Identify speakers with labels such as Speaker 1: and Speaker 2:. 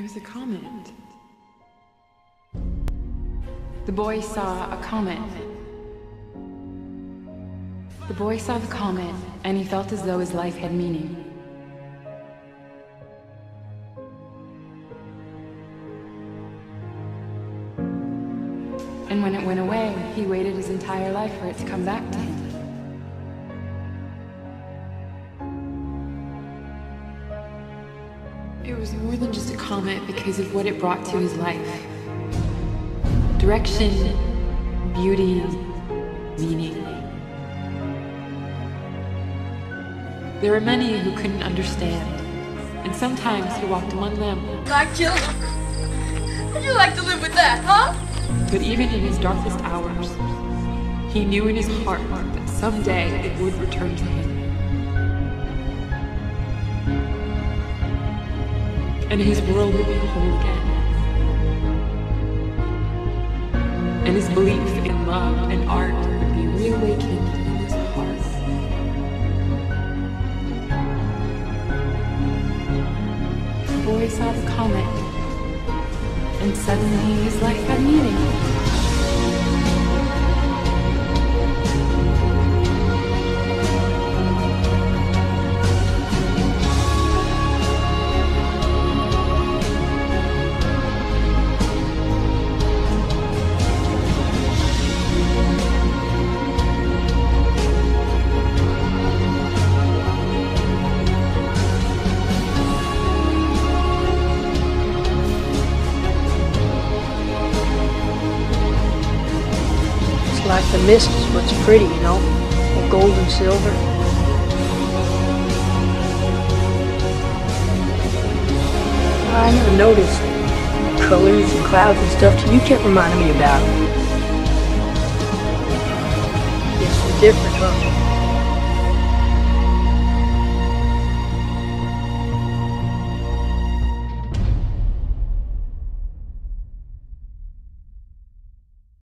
Speaker 1: It was a comet. The boy saw a comet. The boy saw the comet, and he felt as though his life had meaning. And when it went away, he waited his entire life for it to come back to him. It was more than just a comet because of what it brought to his life. Direction, beauty, meaning. There were many who couldn't understand, and sometimes he walked among them.
Speaker 2: Black Jill? Would you like to live with that, huh?
Speaker 1: But even in his darkest hours, he knew in his heart that someday it would return to him. And his world would be whole again. And his belief in love and art would be reawakened in his heart. The boy saw the comet, and suddenly his life had meaning.
Speaker 3: Like the mist is what's pretty, you know? Gold and silver. I never noticed colors and clouds and stuff till you kept reminding me about it. They're different, huh?